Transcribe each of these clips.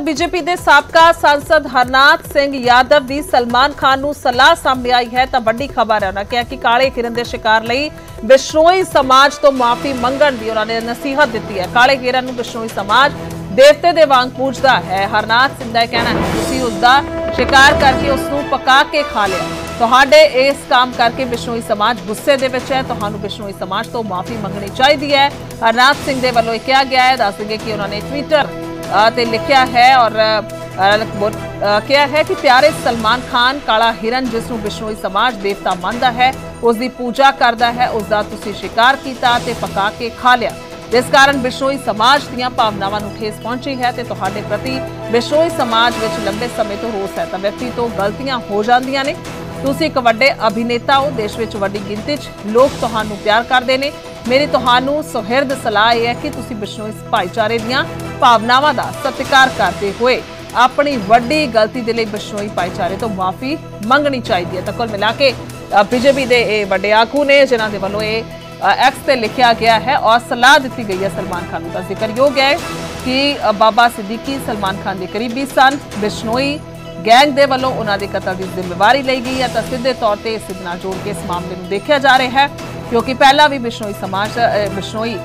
BJP ਦੇ ਸਾਬਕਾ ਸੰਸਦ ਹਰਨਾਥ ਸਿੰਘ ਯਾਦਵ ਦੀ ਸਲਮਾਨ ਖਾਨ ਨੂੰ ਸਲਾਹ ਸਾਹਮਣੇ ਆਈ ਹੈ ਤਾਂ ਵੱਡੀ ਖਬਰ ਹੈ ਉਹਨਾਂ ਕਿਹਾ ਕਿ ਕਾਲੇ ਕਿਰਨ ਦੇ ਸ਼ਿਕਾਰ ਲਈ ਬਿਸ਼ਨੋਈ ਸਮਾਜ ਤੋਂ ਮਾਫੀ ਮੰਗਣ ਦੀ ਉਹਨਾਂ ਨੇ ਨਸੀਹਤ ਦਿੱਤੀ ਹੈ। ਕਾਲੇ ਕਿਰਨ ਨੂੰ ਬਿਸ਼ਨੋਈ ਸਮਾਜ ਦੇਵਤੇ ਦੇ ਵਾਂਗ ਪੂਜਦਾ ਹੈ। ਹਰਨਾਥ ਸਿੰਘ ਦਾ ਕਹਿਣਾ ਹੈ ਤੁਸੀਂ ਉਸ ਦਾ ਸ਼ਿਕਾਰ ਕਰਕੇ ਉਸ ਨੂੰ ਪਕਾ ਕੇ ਖਾ ਲਿਆ। ਤੁਹਾਡੇ ਇਸ ਕੰਮ ਕਰਕੇ ਬਿਸ਼ਨੋਈ ਸਮਾਜ ਗੁੱਸੇ ਦੇ ਵਿੱਚ ਹੈ। ਤੁਹਾਨੂੰ ਬਿਸ਼ਨੋਈ ਸਮਾਜ ਤੋਂ ਮਾਫੀ ਮੰਗਣੀ ਚਾਹੀਦੀ ਹੈ। ਹਰਨਾਥ ਸਿੰਘ ਦੇ ਵੱਲੋਂ ਇਹ ਕਿਹਾ ਗਿਆ ਹੈ। ਦੱਸ ਦਈਏ ਕਿ ਉਹਨਾਂ ਨੇ ਟਵਿੱਟਰ ਤੇ ਲਿਖਿਆ ਹੈ ਔਰ ਕਿਹਾ ਹੈ ਕਿ ਪਿਆਰੇ ਸਲਮਾਨ ਖਾਨ, ਕਾਲਾ ਹਿਰਨ, ਜਿਸ ਨੂੰ ਬਿਸ਼ਨੋਈ ਸਮਾਜ ਦੇਵਤਾ ਮੰਨਦਾ ਹੈ ਉਸ ਦੀ ਪੂਜਾ ਕਰਦਾ ਹੈ ਉਸ ਦਾ ਤੁਸੀਂ ਸ਼ਿਕਾਰ ਕੀਤਾ ਤੇ ਪਕਾ ਕੇ ਖਾ ਲਿਆ। ਜਿਸ ਕਾਰਨ ਬਿਸ਼ਨੋਈ ਸਮਾਜ ਦੀਆਂ ਭਾਵਨਾਵਾਂ ਨੂੰ ਠੇਸ ਪਹੁੰਚੀ ਹੈ ਤੇ ਤੁਹਾਡੇ ਪ੍ਰਤੀ ਬਿਸ਼ਨੋਈ ਸਮਾਜ ਵਿੱਚ ਲੰਬੇ ਸਮੇਂ ਤੋਂ ਰੋਸ ਹੈ। ਤਾਂ ਵਿਅਕਤੀ ਤੋਂ ਗਲਤੀਆਂ ਹੋ ਜਾਂਦੀਆਂ ਨੇ। ਤੁਸੀਂ ਇੱਕ ਵੱਡੇ ਅਭਿਨੇਤਾ ਹੋ, ਦੇਸ਼ ਵਿੱਚ ਵੱਡੀ ਗਿਣਤੀ 'ਚ ਲੋਕ ਤੁਹਾਨੂੰ ਪਿਆਰ ਕਰਦੇ ਨੇ। ਮੇਰੀ ਤੁਹਾਨੂੰ ਸੁਹਿਰਦ ਸਲਾਹ ਇਹ ਹੈ ਕਿ ਤੁਸੀਂ ਬਿਸ਼ਨੋਈ ਭਾਈਚਾਰੇ ਦੀਆਂ ਭਾਵਨਾਵਾਂ ਦਾ ਸਤਿਕਾਰ ਕਰਦੇ ਹੋਏ ਆਪਣੀ ਵੱਡੀ ਗਲਤੀ ਦੇ ਲਈ ਬਿਸ਼ਨੋਈ ਭਾਈਚਾਰੇ ਤੋਂ ਮਾਫੀ ਮੰਗਣੀ ਚਾਹੀਦੀ ਹੈ। ਤਾਂ ਕੁੱਲ ਮਿਲਾ ਕੇ ਬੀਜੇਪੀ ਦੇ ਇਹ ਵੱਡੇ ਆਗੂ ਨੇ, ਜਿਨ੍ਹਾਂ ਦੇ ਵੱਲੋਂ ਇਹ ਐਕਸ ਤੇ ਲਿਖਿਆ ਗਿਆ ਹੈ ਔਰ ਸਲਾਹ ਦਿੱਤੀ ਗਈ ਹੈ ਸਲਮਾਨ ਖਾਨ ਨੂੰ। ਤਾਂ ਜ਼ਿਕਰਯੋਗ ਹੈ ਕਿ ਬਾਬਾ ਸਿੱਦੀਕੀ, ਸਲਮਾਨ ਖਾਨ ਦੇ ਕਰੀਬੀ ਸਨ। ਬਿਸ਼ਨੋਈ ਗੈਂਗ ਦੇ ਵੱਲੋਂ ਉਹਨਾਂ ਦੇ ਕਤਲ ਦੀ ਜ਼ਿੰਮੇਵਾਰੀ ਲਈ ਗਈ ਹੈ। ਤਾਂ ਸਿੱਧੇ ਤੌਰ ਤੇ ਇਸ ਦੇ ਨਾਲ ਜੋੜ ਕੇ ਇਸ ਮਾਮਲੇ ਨੂੰ ਦੇਖਿਆ ਜਾ ਰਿਹਾ ਹੈ। ਕਿਉਂਕਿ ਪਹਿਲਾਂ ਵੀ ਬਿਸ਼ਨੋਈ ਸਮਾਜ ਬਿਸ਼ਨੋਈ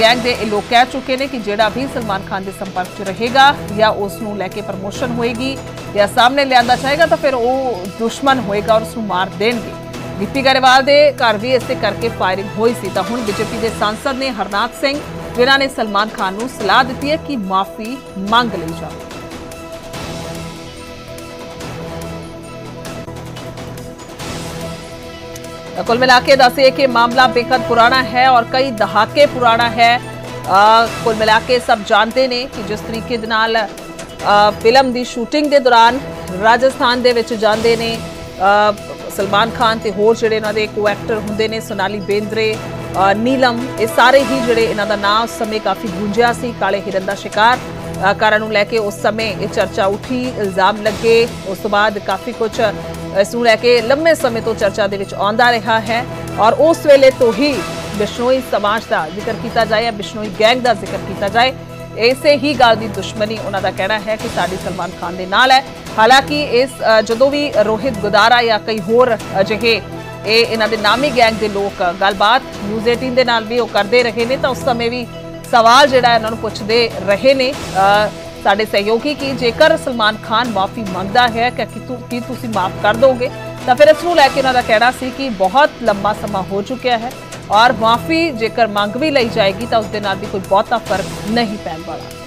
ਗੈਂਗ ਦੇ ਇਹ ਲੋਕ ਕਹਿ ਚੁੱਕੇ ਨੇ ਕਿ ਜਿਹੜਾ ਵੀ ਸਲਮਾਨ ਖਾਨ ਦੇ ਸੰਪਰਕ 'ਚ ਰਹੇਗਾ ਜਾਂ ਉਸ ਨੂੰ ਲੈ ਕੇ ਪ੍ਰਮੋਸ਼ਨ ਹੋਏਗੀ ਜਾਂ ਸਾਹਮਣੇ ਲਿਆਂਦਾ ਜਾਏਗਾ ਤਾਂ ਫਿਰ ਉਹ ਦੁਸ਼ਮਣ ਹੋਏਗਾ ਔਰ ਉਸ ਨੂੰ ਮਾਰ ਦੇਣਗੇ। ਗਿੱਪੀ ਗਰੇਵਾਲ ਦੇ ਘਰ ਵੀ ਇਸੇ ਕਰਕੇ ਫਾਇਰਿੰਗ ਹੋਈ ਸੀ। ਤਾਂ ਹੁਣ ਬੀਜੇਪੀ ਦੇ ਸਾਂਸਦ ਨੇ ਹਰਨਾਥ ਸਿੰਘ, ਜਿਨ੍ਹਾਂ ਨੇ ਸਲਮਾਨ ਖਾਨ ਨੂੰ ਸਲਾਹ ਦਿੱਤੀ ਹੈ ਕਿ ਮਾਫੀ ਮੰਗ ਲਈ ਜਾਵੇ। ਕੁੱਲ ਮਿਲਾ ਕੇ ਦੱਸੇ ਕਿ ਮਾਮਲਾ ਬੇहद ਪੁਰਾਣਾ ਹੈ ਔਰ ਕਈ ਦਹਾਕੇ ਪੁਰਾਣਾ ਹੈ। ਕੁੱਲ ਮਿਲਾ ਕੇ ਸਭ ਜਾਣਦੇ ਨੇ ਕਿ ਜਿਸ ਤਰੀਕੇ ਦੇ ਨਾਲ ਫਿਲਮ ਦੀ ਸ਼ੂਟਿੰਗ ਦੇ ਦੌਰਾਨ ਰਾਜਸਥਾਨ ਦੇ ਵਿੱਚ ਜਾਂਦੇ ਨੇ। ਸਲਮਾਨ ਖਾਨ ਤੇ ਹੋਰ ਜਿਹੜੇ ਇਹਨਾਂ ਦੇ ਕੋ ਐਕਟਰ ਹੁੰਦੇ ਨੇ, ਸੋਨਾਲੀ ਬੇਂਦਰੇ ਨੀਲਮ, ਇਹ ਸਾਰੇ ਹੀ ਜਿਹੜੇ ਇਹਨਾਂ ਦਾ ਨਾਮ ਸਮੇਂ ਕਾਫੀ ਗੂੰਜਿਆ ਸੀ, ਕਾਲੇ ਹਿਰਨ ਦਾ ਸ਼ਿਕਾਰ ਕਾਰਨ ਨੂੰ ਲੈ ਕੇ ਉਸ ਸਮੇਂ ਇਹ ਚਰਚਾ ਉਠੀ, ਇਲਜ਼ਾਮ ਲੱਗੇ। ਉਸ ਤੋਂ ਬਾਅਦ ਕਾਫੀ ਕੁਝ ਇਸ ਨੂੰ ਲੈ ਕੇ ਲੰਮੇ ਸਮੇਂ ਤੋਂ ਚਰਚਾ ਦੇ ਵਿੱਚ ਆਉਂਦਾ ਰਿਹਾ ਹੈ ਔਰ ਉਸ ਵੇਲੇ ਤੋਂ ਹੀ ਬਿਸ਼ਨੋਈ ਸਮਾਜ ਦਾ ਜ਼ਿਕਰ ਕੀਤਾ ਜਾਏ ਜਾਂ ਬਿਸ਼ਨੋਈ ਗੈਂਗ ਦਾ ਜ਼ਿਕਰ ਕੀਤਾ ਜਾਏ, ਇਸੇ ਹੀ ਗੱਲ ਦੀ ਦੁਸ਼ਮਣੀ ਉਹਨਾਂ ਦਾ ਕਹਿਣਾ ਹੈ ਕਿ ਸਾਡੀ ਸਲਮਾਨ ਖਾਨ ਦੇ ਨਾਲ ਹੈ। ਹਾਲਾਂਕਿ ਇਸ ਜਦੋਂ ਵੀ ਰੋਹਿਤ ਗੁਦਾਰਾ ਜਾਂ ਕਈ ਹੋਰ ਅਜਿਹੇ ਇਹ ਇਹਨਾਂ ਦੇ ਨਾਮੀ ਗੈਂਗ ਦੇ ਲੋਕ ਗੱਲਬਾਤ ਨਿਊਜ਼ 18 ਦੇ ਨਾਲ ਵੀ ਉਹ ਕਰਦੇ ਰਹੇ ਨੇ, ਤਾਂ ਉਸ ਸਮੇਂ ਵੀ ਸਵਾਲ ਜਿਹੜਾ ਹੈ ਇਹਨਾਂ ਨੂੰ ਪੁੱਛਦੇ ਰਹੇ ਨੇ। ਸਾਡੇ ਸਹਿਯੋਗੀ ਕਿ? ਜੇਕਰ ਸਲਮਾਨ ਖਾਨ ਮਾਫੀ ਮੰਗਦਾ ਹੈ ਕਿ ਕੀ ਕੀ ਤੁਸੀਂ ਮਾਫ ਕਰ ਦੋਗੇ? ਤਾਂ ਫਿਰ ਇਸ ਨੂੰ ਲੈ ਕੇ ਉਹਨਾਂ ਦਾ ਕਹਿਣਾ ਸੀ ਕਿ ਬਹੁਤ ਲੰਮਾ ਸਮਾਂ ਹੋ ਚੁੱਕਿਆ ਹੈ ਔਰ ਮਾਫੀ ਜੇਕਰ ਮੰਗ ਵੀ ਲਈ ਜਾਏਗੀ ਤਾਂ ਉਸ ਦੇ ਨਾਲ ਵੀ ਕੋਈ ਬਹੁਤਾ ਫ਼ਰਕ ਨਹੀਂ ਪੈਣ ਵਾਲਾ।